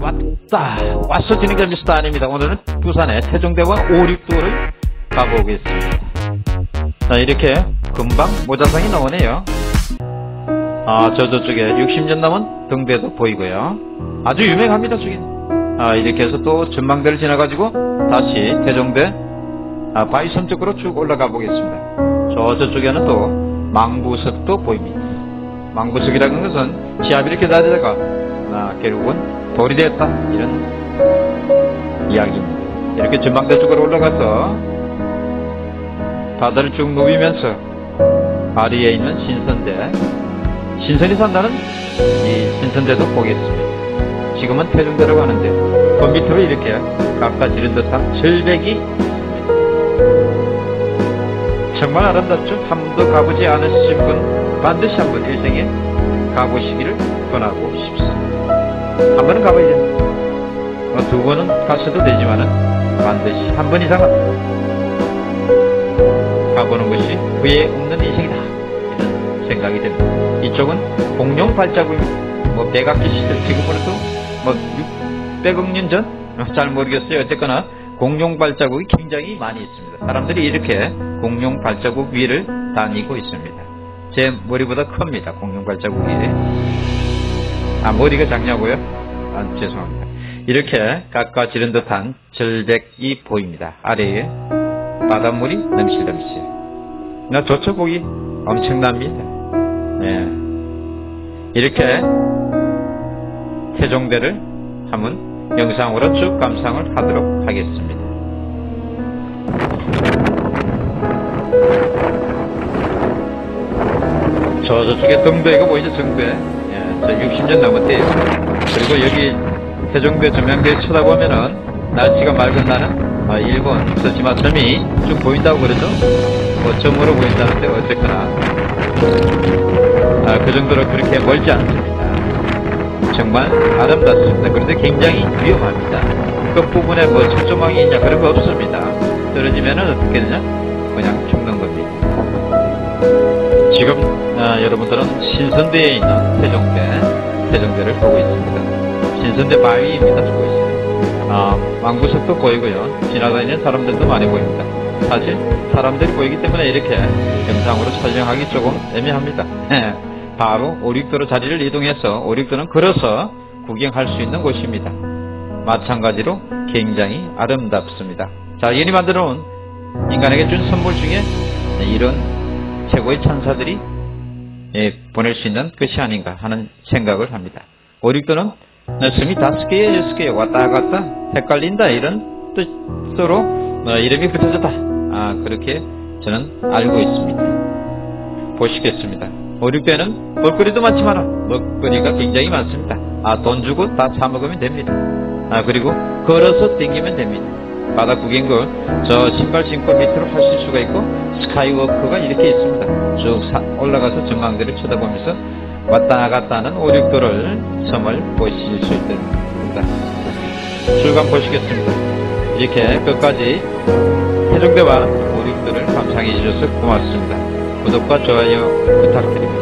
왔다. 왔어 진행자 미스터 아닙니다. 오늘은 부산의 세종대왕 569를 가보겠습니다. 자 이렇게 금방 모자상이 나오네요. 아 저 저쪽에 60년 넘은 등대도 보이고요. 아주 유명합니다 저기는 아 이렇게 해서 또 전망대를 지나가지고 다시 세종대 아, 바위섬 쪽으로 쭉 올라가 보겠습니다. 저 저쪽에는 또 망부석도 보입니다. 망부석이라는 것은 지압이 이렇게 낮에다가 아, 결국은 돌이 됐다 이런 이야기입니다. 이렇게 전망대 쪽으로 올라가서 바다를 쭉 누비면서 아리에 있는 신선대 신선이 산다는 이 신선대도 보겠습니다. 지금은 태중대로 가는데 그 밑으로 이렇게 깎아지른 듯한 절벽이 정말 아름답죠. 한 번도 가보지 않으신 분 반드시 한번 일생에 가보시기를 권하고 싶습니다 한 번은 가봐야 됩니다. 뭐 두 번은 가셔도 되지만은 반드시 한 번 이상은 가보는 것이 후회 없는 인생이다. 이런 생각이 듭니다. 이쪽은 공룡 발자국입니다. 뭐 백악기 시절 지금으로도 뭐 600억 년 전? 잘 모르겠어요. 어쨌거나 공룡 발자국이 굉장히 많이 있습니다. 사람들이 이렇게 공룡 발자국 위를 다니고 있습니다. 제 머리보다 큽니다. 공룡 발자국이. 아 머리가 작냐고요? 아 죄송합니다. 이렇게 깎아 지른 듯한 절벽이 보입니다. 아래에 바닷물이 넘실넘실. 나 조차 보기 엄청납니다. 네. 이렇게 태종대를 한번 영상으로 쭉 감상을 하도록 하겠습니다. 저 저쪽에 등대가 보이죠 예, 저 60년 넘었대요. 그리고 여기 세종대 전망대 쳐다보면은 날씨가 맑은 날은 아, 일본 서지마섬이 쭉 보인다고 그러죠? 뭐 점으로 보인다는데 어쨌거나. 아, 그 정도로 그렇게 멀지 않습니다. 정말 아름답습니다. 그런데 굉장히 위험합니다. 끝부분에 뭐 철조망이 있냐 그런 거 없습니다. 떨어지면은 어떻게 되냐? 그냥 아, 여러분들은 신선대에 있는 세종대, 세종대를 보고 있습니다. 신선대 바위입니다. 있어요. 아, 망부석도 보이고요. 지나다니는 사람들도 많이 보입니다. 사실 사람들이 보이기 때문에 이렇게 영상으로 촬영하기 조금 애매합니다. 바로 오륙도로 자리를 이동해서 오륙도는 걸어서 구경할 수 있는 곳입니다. 마찬가지로 굉장히 아름답습니다. 자, 연이 만들어 온 인간에게 준 선물 중에 이런 최고의 천사들이 예, 보낼 수 있는 것이 아닌가 하는 생각을 합니다. 오륙도는 섬이 다섯 개에 여섯 개에 왔다 갔다 헷갈린다 이런 뜻으로 어, 이름이 붙어졌다. 아 그렇게 저는 알고 있습니다. 보시겠습니다. 오륙도에는 먹거리도 많지만 먹거리가 굉장히 많습니다. 아 돈 주고 다 사 먹으면 됩니다. 아 그리고 걸어서 댕기면 됩니다. 바다 구경도 저 신발 신고 밑으로 하실 수가 있고 스카이워크가 이렇게 있습니다. 쭉 사, 올라가서 전망대를 쳐다보면서 왔다 갔다 하는 오륙도를 섬을 보실 수 있습니다. 출간 보시겠습니다. 이렇게 끝까지 해종대와 오륙도를 감상해 주셔서 고맙습니다. 구독과 좋아요 부탁드립니다.